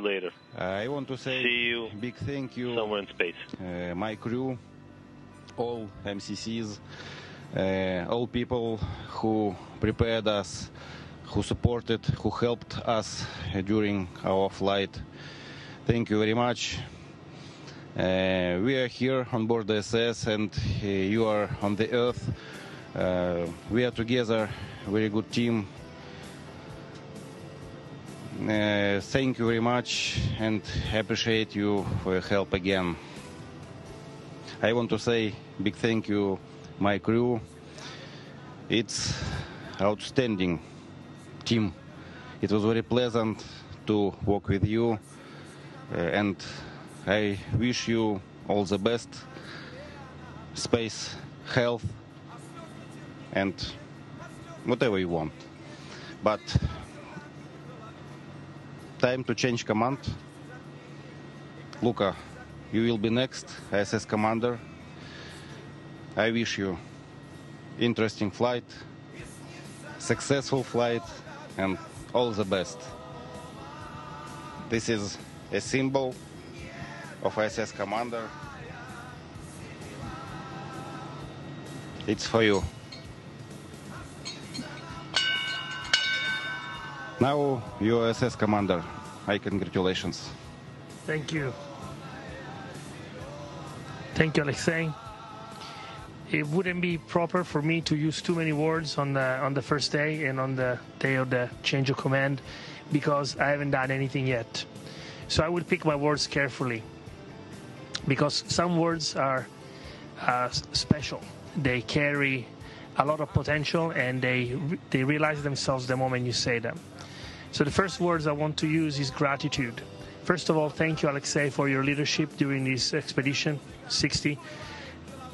you later. I want to say See you big thank you, somewhere in space. uh, my crew, all MCCs, uh, all people who prepared us, who supported, who helped us during our flight. Thank you very much. Uh, we are here on board the ISS and uh, you are on the earth. Uh, we are together, very good team. Uh, thank you very much and appreciate you for your help again. I want to say big thank you, my crew. It's outstanding team. It was very pleasant to work with you, uh, and I wish you all the best, space, health, and whatever you want. But time to change command. Luca, you will be next, ISS commander. I wish you interesting flight, successful flight, and all the best. This is a symbol of ISS commander. It's for you. Now you are ISS commander. I congratulations. Thank you. Thank you, Alexei. It wouldn't be proper for me to use too many words on the on the first day and on the day of the change of command because I haven't done anything yet. So I would pick my words carefully because some words are uh, special. They carry a lot of potential and they they realize themselves the moment you say them. So the first words I want to use is gratitude. First of all, thank you, Alexei, for your leadership during this expedition 60.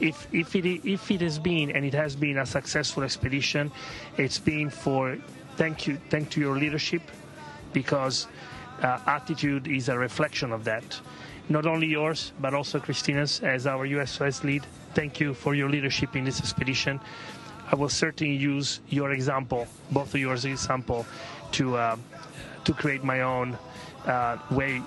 If, if, it, if it has been, and it has been, a successful expedition, it's been for thank you, thank to your leadership, because uh, attitude is a reflection of that. Not only yours, but also Christina's as our USOS lead. Thank you for your leadership in this expedition. I will certainly use your example, both of yours example, to uh, to create my own uh, way